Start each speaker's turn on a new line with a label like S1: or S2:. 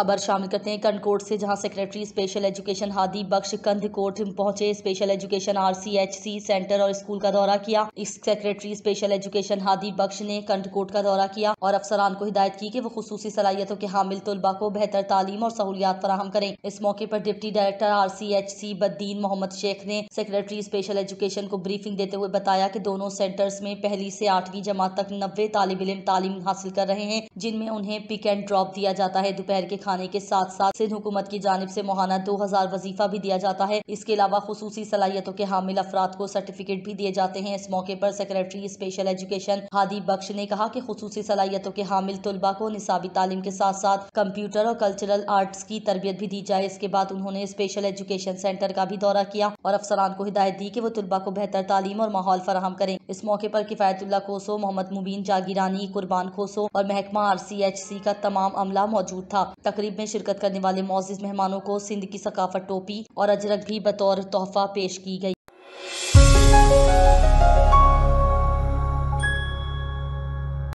S1: खबर शामिल करते हैं। कंदकोट से जहाँ secretary special education Hadi Bakhsh Kandkot पहुँचे। स्पेशल एजुकेशन आरसीएचसी सेंटर और स्कूल का दौरा किया। इस secretary special education Hadi Bakhsh ने कंदकोट का दौरा किया और अफसरान को हिदायत की कि वो खसूसी सलाहियतों के हामिल तलबा को बेहतर तालीम और सहूलियात फराहम करें। इस मौके पर deputy director R C H C Badin Mohammad Shaikh ने सेक्रेटरी स्पेशल एजुकेशन को ब्रीफिंग देते हुए बताया कि दोनों सेंटर्स में पहली से आठवीं जमात तक नब्बे तालब इलम तालीम हासिल कर रहे हैं, जिनमें उन्हें पिक एंड ड्रॉप दिया जाता है। दोपहर के खाने के साथ साथ सिंध हुकूमत की जानब से मोहाना दो हज़ार वजीफा भी दिया जाता है। इसके अलावा खसूसी सलाहियतों के हामिल अफराद को सर्टिफिकेट भी दिए जाते हैं। इस मौके पर secretary special education Hadi Bakhsh ने कहा कि खसूसी सलाहियतों के हामिल तलबा को निसाबी तालीम के साथ साथ कंप्यूटर और कल्चरल आर्ट्स की तरबियत भी दी जाए। इसके बाद उन्होंने स्पेशल एजुकेशन सेंटर का भी दौरा किया और अफसरान को हिदायत दी कि वो तलबा को बेहतर तालीम और माहौल फराहम करें। इस मौके पर किफ़ायतुल्ला कोसो, मोहम्मद मुबीन, जागीरानी, कुर्बान खोसो और महकमा आर सी एच सी का तमाम अमला मौजूद था। तकरीब में शिरकत करने वाले मोजिज मेहमानों को सिंध की सकाफत टोपी और अजरक भी बतौर तोहफा पेश की गई।